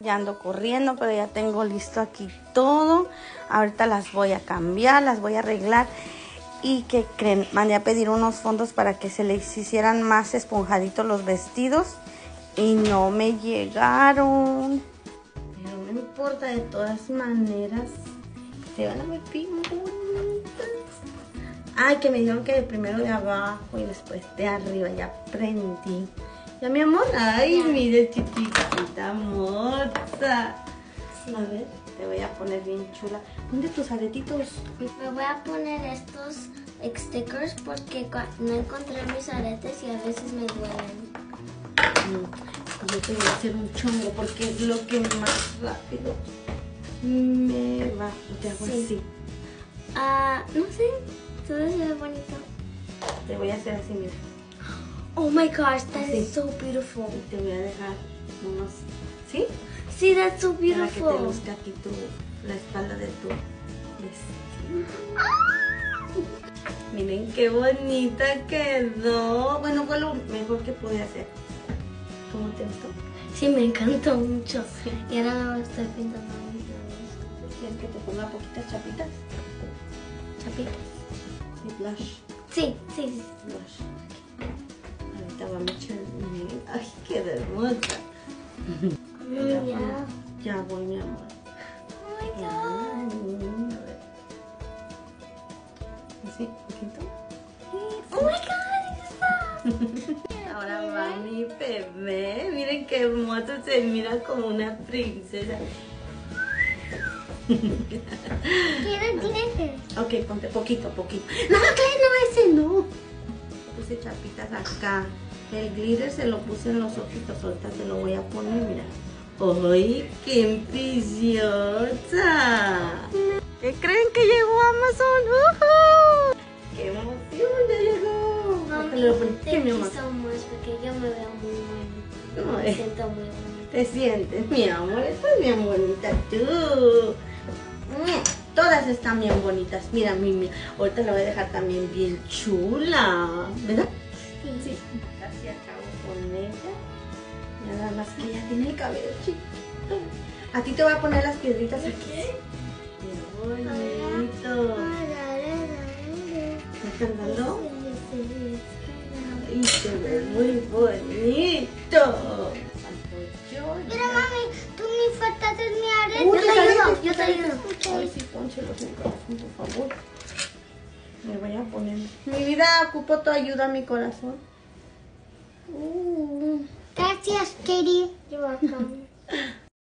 Ya ando corriendo, pero ya tengo listo aquí todo. Ahorita las voy a cambiar, las voy a arreglar. Y que creen, mandé a pedir unos fondos para que se les hicieran más esponjaditos los vestidos. Y no me llegaron. Pero no importa, de todas maneras, se van a ver bien bonitas. Ay, que me dijeron que primero de abajo y después de arriba. Ya aprendí. ¿Ya, mi amor? Ay, mire, chiquitita moza. A ver, te voy a poner bien chula. ¿Dónde tus aretitos? Me voy a poner estos stickers porque no encontré mis aretes y a veces me duelen. Mm, Yo te voy a hacer un chongo porque es lo que más rápido me va. Te hago Sí. así. Ah, no sé, todo se ve bonito. Te voy a hacer así, mira. Oh my gosh, that Sí. is so beautiful. Y te voy a dejar unos. ¿Sí? See, that's so Para que te beautiful. luzca aquí tu, la espalda de tu vestido. Miren qué bonita quedó. Bueno, fue lo mejor que pude hacer. ¿Cómo te gustó? Sí, me encantó mucho. Y ahora me estoy pintando mis labios. ¿Quieres que te ponga poquitas chapitas? Chapitas. Sí, blush. Sí, sí, sí. Blush. Ay, qué hermosa. Ya. Ya voy, mi amor. Oh my god. A ver. Así, poquito. Oh my god, Ahora va mi bebé. Miren qué hermoso se mira como una princesa. Quiero glitter. Ok, ponte poquito, poquito. No, no, ese no. Puse chapitas acá. El glitter se lo puse en los ojitos. Ahorita se lo voy a poner, mira. ¡Ay, qué preciosa! ¿Qué creen que llegó Amazon? ¡Uhú! ¡Qué emoción! ¡Ya llegó! Much porque yo me veo muy bonita. No, Me siento muy bonita. ¿Te sientes, mi amor? Estás bien bonita tú. Todas están bien bonitas. Mira, Mimi. Ahorita la voy a dejar también bien chula. ¿Verdad? Sí. Así acabo con ella. Nada más que ella tiene el cabello chiquito. A ti te voy a poner las piedritas aquí. Qué bonito. ¿Estás cantando? Ay, te ves muy bonito. Mira, mami, tú me faltaste mi arete. Uy, yo te ayudo, yo te ayudo. Ay, sí, pónchelos en corazón, por favor. Me voy a poner. Mi vida, ocupo tu ayuda, mi corazón. Uh, Gracias, welcome.